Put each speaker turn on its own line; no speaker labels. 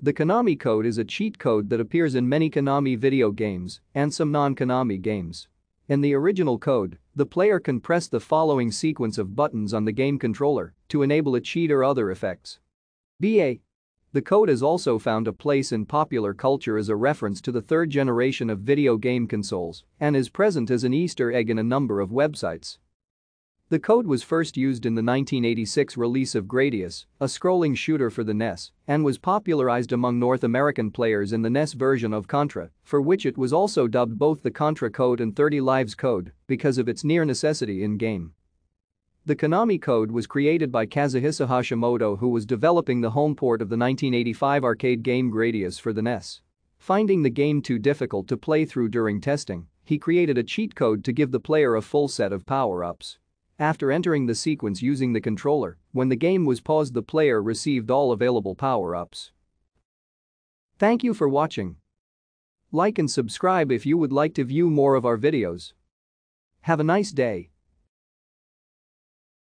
The Konami code is a cheat code that appears in many Konami video games and some non-Konami games. In the original code, the player can press the following sequence of buttons on the game controller to enable a cheat or other effects. BA. The code has also found a place in popular culture as a reference to the third generation of video game consoles and is present as an Easter egg in a number of websites. The code was first used in the 1986 release of Gradius, a scrolling shooter for the NES, and was popularized among North American players in the NES version of Contra, for which it was also dubbed both the Contra code and 30 Lives code because of its near necessity in-game. The Konami code was created by Kazuhisa Hashimoto who was developing the home port of the 1985 arcade game Gradius for the NES. Finding the game too difficult to play through during testing, he created a cheat code to give the player a full set of power-ups. After entering the sequence using the controller, when the game was paused the player received all available power-ups. Thank you for watching. Like and subscribe if you would like to view more of our videos. Have a nice day.